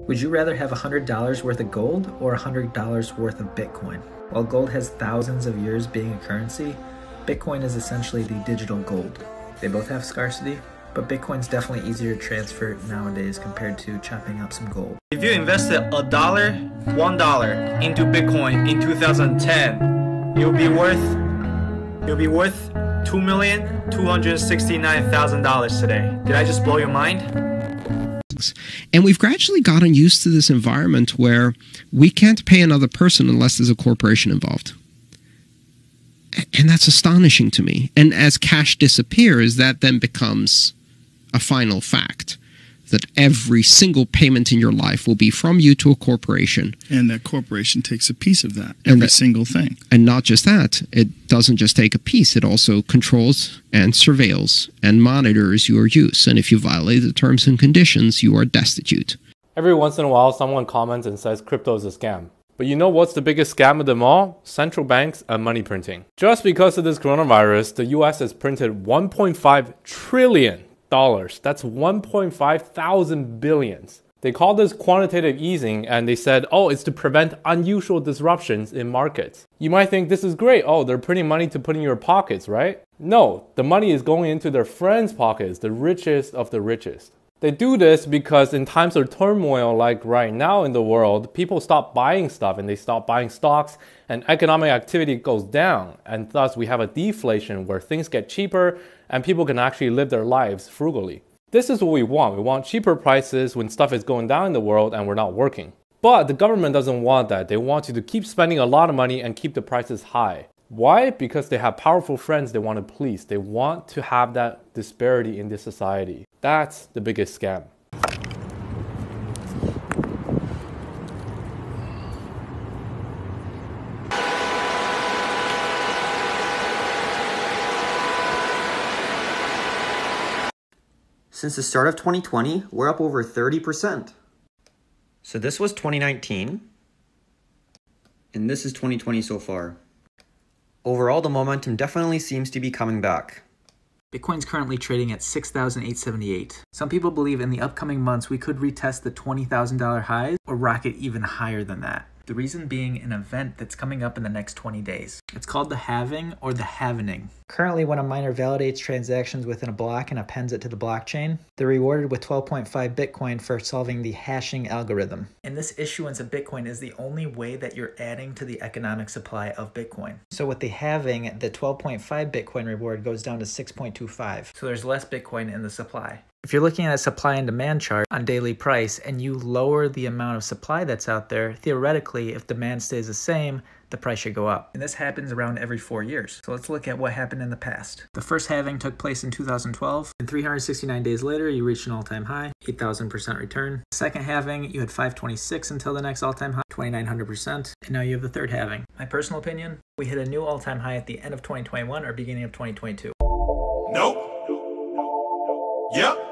Would you rather have $100 worth of gold or $100 worth of Bitcoin? While gold has thousands of years being a currency, Bitcoin is essentially the digital gold. They both have scarcity, but Bitcoin's definitely easier to transfer nowadays compared to chopping up some gold. If you invested a dollar, one dollar into Bitcoin in 2010, it'll be worth it'll be worth two million two hundred sixty-nine thousand dollars today. Did I just blow your mind? And we've gradually gotten used to this environment where we can't pay another person unless there's a corporation involved. And that's astonishing to me. And as cash disappears, that then becomes a final fact that every single payment in your life will be from you to a corporation. And that corporation takes a piece of that, every that, single thing. And not just that, it doesn't just take a piece, it also controls and surveils and monitors your use. And if you violate the terms and conditions, you are destitute. Every once in a while, someone comments and says crypto is a scam. But you know what's the biggest scam of them all? Central banks and money printing. Just because of this coronavirus, the US has printed 1.5 trillion dollars. That's 1.5 thousand billions. They call this quantitative easing and they said, oh, it's to prevent unusual disruptions in markets. You might think this is great. Oh, they're printing money to put in your pockets, right? No, the money is going into their friends' pockets, the richest of the richest. They do this because in times of turmoil like right now in the world, people stop buying stuff and they stop buying stocks and economic activity goes down. And thus we have a deflation where things get cheaper and people can actually live their lives frugally. This is what we want. We want cheaper prices when stuff is going down in the world and we're not working. But the government doesn't want that. They want you to keep spending a lot of money and keep the prices high. Why? Because they have powerful friends they want to please. They want to have that disparity in this society. That's the biggest scam. Since the start of 2020, we're up over 30%. So this was 2019. And this is 2020 so far. Overall, the momentum definitely seems to be coming back. Bitcoin's currently trading at 6,878. Some people believe in the upcoming months we could retest the $20,000 highs or rocket even higher than that. The reason being an event that's coming up in the next 20 days. It's called the halving or the halvening. Currently, when a miner validates transactions within a block and appends it to the blockchain, they're rewarded with 12.5 Bitcoin for solving the hashing algorithm. And this issuance of Bitcoin is the only way that you're adding to the economic supply of Bitcoin. So with the halving, the 12.5 Bitcoin reward goes down to 6.25. So there's less Bitcoin in the supply. If you're looking at a supply and demand chart on daily price and you lower the amount of supply that's out there, theoretically, if demand stays the same, the price should go up. And this happens around every four years. So let's look at what happened in the past. The first halving took place in 2012, and 369 days later, you reached an all-time high, 8,000% return. Second halving, you had 526 until the next all-time high, 2,900%, and now you have the third halving. My personal opinion, we hit a new all-time high at the end of 2021 or beginning of 2022. Nope. Yep.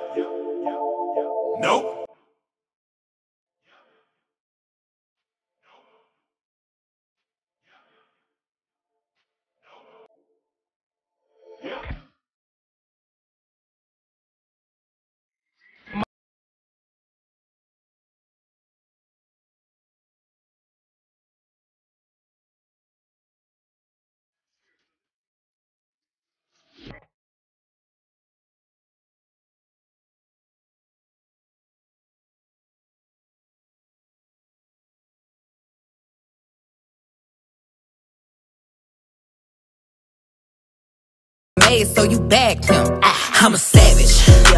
Made, so you bagged him. Ah, I'm a savage.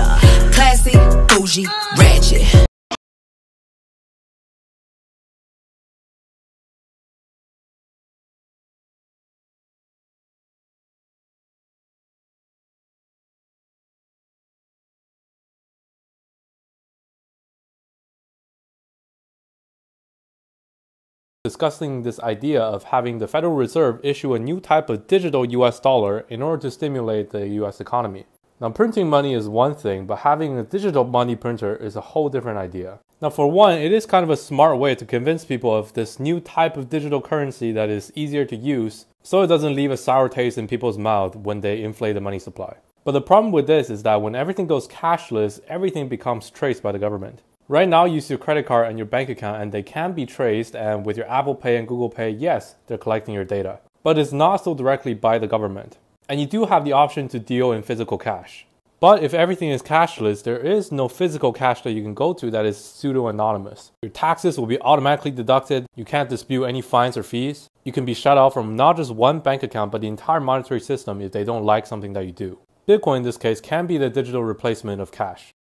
Discussing this idea of having the Federal Reserve issue a new type of digital US dollar in order to stimulate the US economy. Now, printing money is one thing, but having a digital money printer is a whole different idea. Now, for one, it is kind of a smart way to convince people of this new type of digital currency that is easier to use so it doesn't leave a sour taste in people's mouth when they inflate the money supply. But the problem with this is that when everything goes cashless, everything becomes traced by the government. Right now, you use your credit card and your bank account, and they can be traced. And with your Apple Pay and Google Pay, yes, they're collecting your data. But it's not so directly by the government. And you do have the option to deal in physical cash. But if everything is cashless, there is no physical cash that you can go to that is pseudo anonymous. Your taxes will be automatically deducted. You can't dispute any fines or fees. You can be shut out from not just one bank account, but the entire monetary system if they don't like something that you do. Bitcoin, in this case, can be the digital replacement of cash.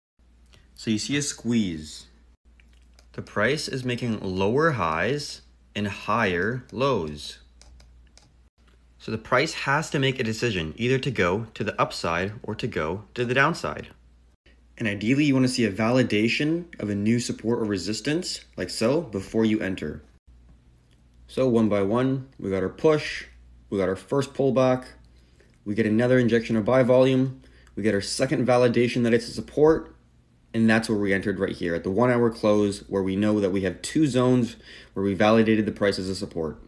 So you see a squeeze. The price is making lower highs and higher lows. So the price has to make a decision either to go to the upside or to go to the downside. And ideally, you want to see a validation of a new support or resistance, like so, before you enter. So, one by one, we got our push, we got our first pullback, we get another injection of buy volume, we get our second validation that it's a support, and that's where we entered right here at the one hour close, where we know that we have two zones where we validated the price as a support.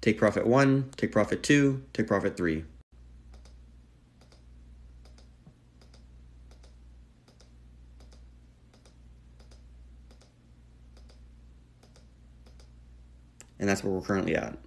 Take profit one, take profit two, take profit three. And that's where we're currently at.